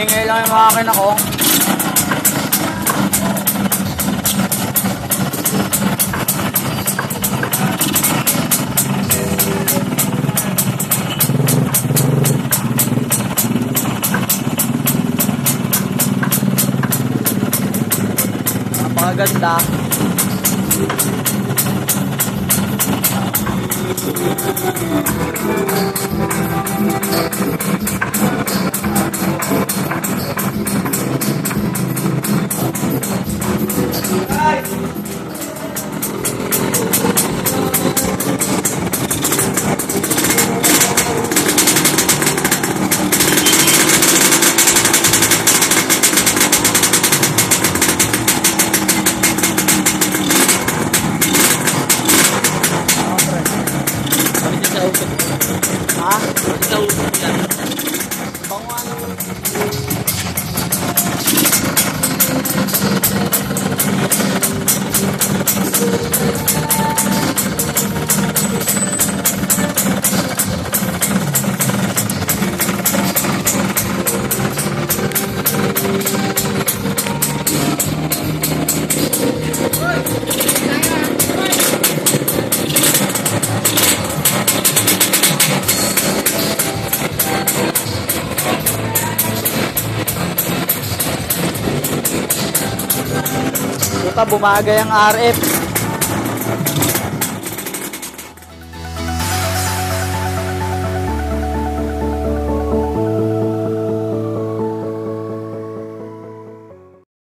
Hingay lang yung makina ko. Napakaganda. Kami sa 啊？我的腰怎么 Puta, bumagay ang RF.